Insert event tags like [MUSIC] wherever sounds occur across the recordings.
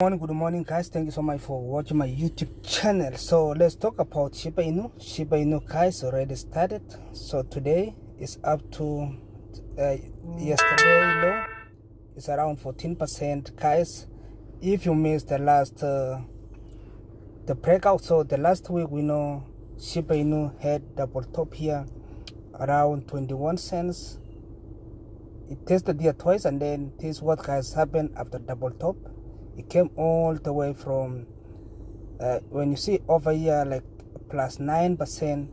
morning good morning guys. Thank you so much for watching my youtube channel. So let's talk about shiba inu. Shiba inu guys already started. So today is up to uh, yesterday low it's around 14 percent guys. If you missed the last uh, the breakout so the last week we know shiba inu had double top here around 21 cents. It tested here twice and then this is what guys happened after double top it came all the way from uh, when you see over here like plus 9 percent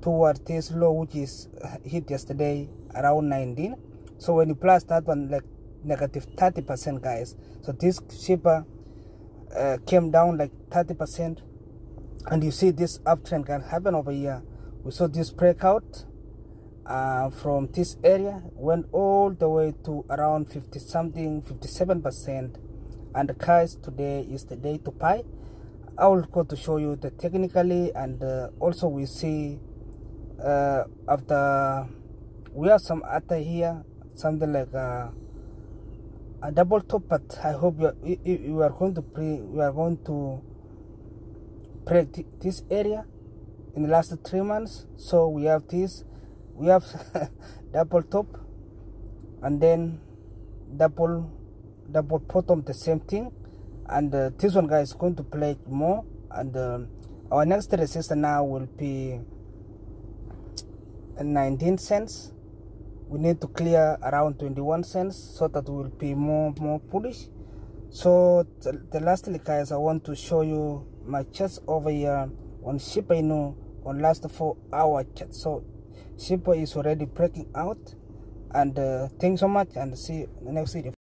toward this low which is uh, hit yesterday around 19 so when you plus that one like negative 30 percent guys. So this shiba uh, came down like 30 percent. And you see this uptrend can happen over here. We saw this breakout uh, from this area went all the way to around 50 something 57 percent and guys today is the day to buy i will go to show you the technically and uh, also we see uh, after we have some other here something like a, a double top but i hope you are, you, you are going to we are going to break this area in the last three months. So we have this we have [LAUGHS] double top and then double double bottom the same thing. And uh, this one guy is going to play more. And uh, our next resistance now will be 19 cents. We need to clear around 21 cents so that we will be more more bullish. So the, the lastly guys i want to show you my charts over here on shiba inu on last four hour chart so shiba is already breaking out. And uh, thanks so much and see you next video